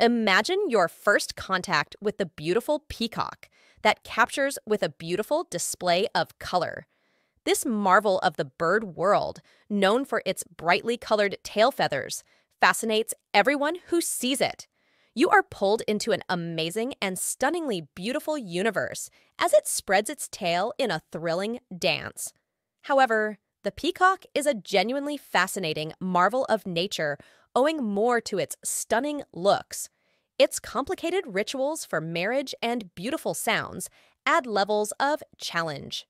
Imagine your first contact with the beautiful peacock that captures with a beautiful display of color. This marvel of the bird world, known for its brightly colored tail feathers, fascinates everyone who sees it. You are pulled into an amazing and stunningly beautiful universe as it spreads its tail in a thrilling dance. However, the peacock is a genuinely fascinating marvel of nature owing more to its stunning looks. Its complicated rituals for marriage and beautiful sounds add levels of challenge.